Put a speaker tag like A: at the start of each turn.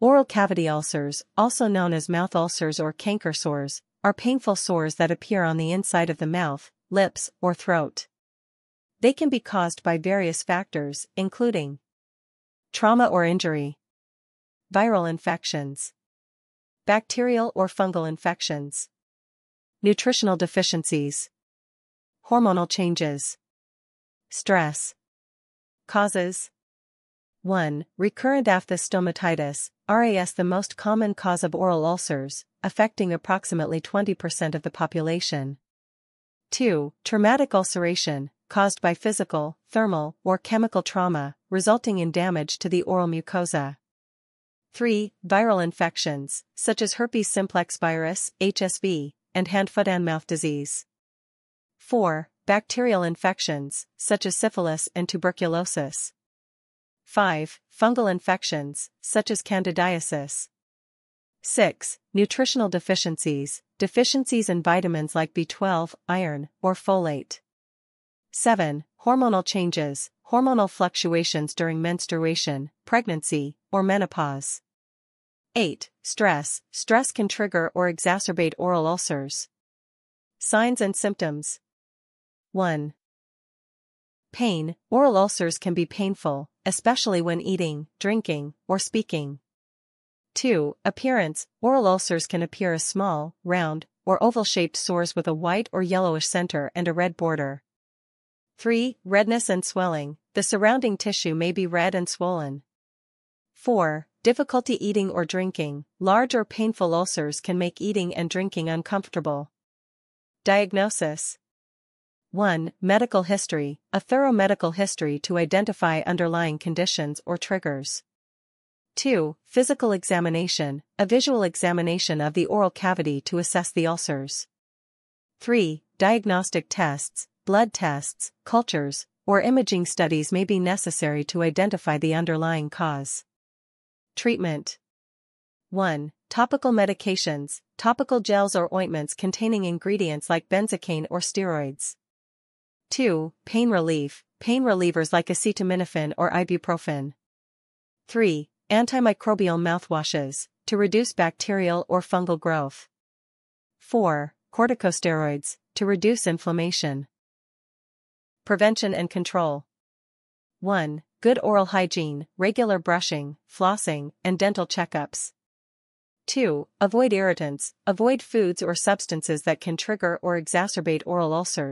A: Oral cavity ulcers, also known as mouth ulcers or canker sores, are painful sores that appear on the inside of the mouth, lips, or throat. They can be caused by various factors, including trauma or injury, viral infections, bacterial or fungal infections, nutritional deficiencies, hormonal changes, stress. Causes 1. Recurrent aphthous stomatitis, RAS the most common cause of oral ulcers, affecting approximately 20% of the population. 2. Traumatic ulceration, caused by physical, thermal, or chemical trauma, resulting in damage to the oral mucosa. 3. Viral infections, such as herpes simplex virus, HSV, and hand-foot and mouth disease. 4. Bacterial infections, such as syphilis and tuberculosis. 5. Fungal infections, such as candidiasis. 6. Nutritional deficiencies, deficiencies in vitamins like B12, iron, or folate. 7. Hormonal changes, hormonal fluctuations during menstruation, pregnancy, or menopause. 8. Stress, stress can trigger or exacerbate oral ulcers. Signs and symptoms 1. Pain, oral ulcers can be painful, especially when eating, drinking, or speaking. 2. Appearance, oral ulcers can appear as small, round, or oval-shaped sores with a white or yellowish center and a red border. 3. Redness and swelling, the surrounding tissue may be red and swollen. 4. Difficulty eating or drinking, large or painful ulcers can make eating and drinking uncomfortable. Diagnosis 1. Medical history, a thorough medical history to identify underlying conditions or triggers. 2. Physical examination, a visual examination of the oral cavity to assess the ulcers. 3. Diagnostic tests, blood tests, cultures, or imaging studies may be necessary to identify the underlying cause. Treatment 1. Topical medications, topical gels or ointments containing ingredients like benzocaine or steroids. 2. Pain relief, pain relievers like acetaminophen or ibuprofen. 3. Antimicrobial mouthwashes, to reduce bacterial or fungal growth. 4. Corticosteroids, to reduce inflammation. Prevention and control. 1. Good oral hygiene, regular brushing, flossing, and dental checkups. 2. Avoid irritants, avoid foods or substances that can trigger or exacerbate oral ulcers.